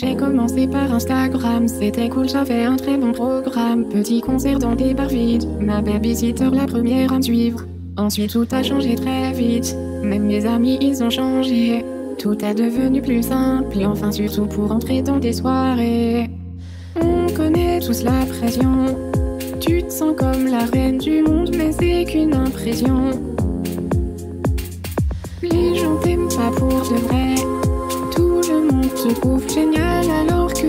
J'ai commencé par Instagram, c'était cool, j'avais un très bon programme. Petit concert dans des bars vides, ma babysitter la première à me suivre. Ensuite tout a changé très vite, même mes amis ils ont changé. Tout est devenu plus simple, et enfin surtout pour entrer dans des soirées. On connaît tous la pression, tu te sens comme la reine du monde, mais c'est qu'une impression. Les gens t'aiment pas pour de vrai. Te trouve génial alors que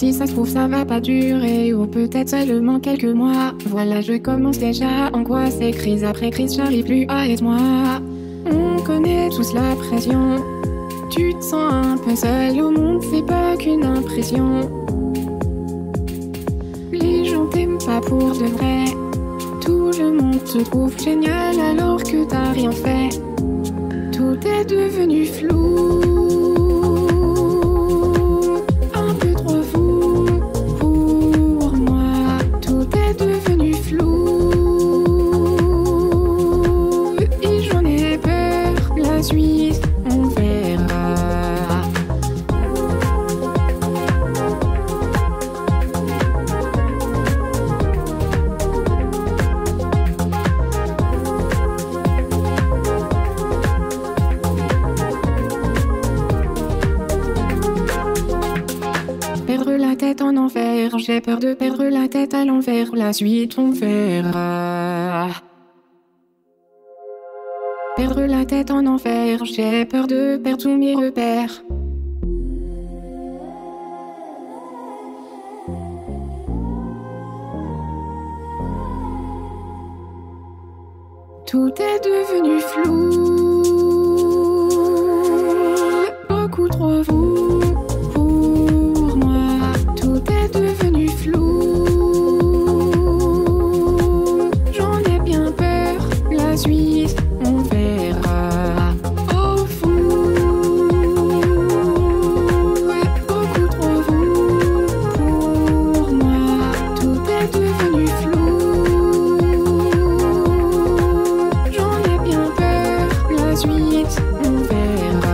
Si ça se trouve, ça va pas durer, ou peut-être seulement quelques mois. Voilà, je commence déjà angoissée, crise après crise, j'arrive plus à être moi. On connaît tous la pression. Tu te sens un peu seul au monde, c'est pas qu'une impression. Les gens t'aiment pas pour de vrai. Tout le monde te trouve génial alors que t'as rien fait. Tout est devenu flou. La tête en enfer, j'ai peur de perdre la tête à l'envers. La suite, on verra. Perdre la tête en enfer, j'ai peur de perdre tous mes repères. Tout est devenu flou. La suite, on verra. Fou. Beaucoup trop fou pour moi. Tout est devenu flou. J'en ai bien peur. La suite, on verra.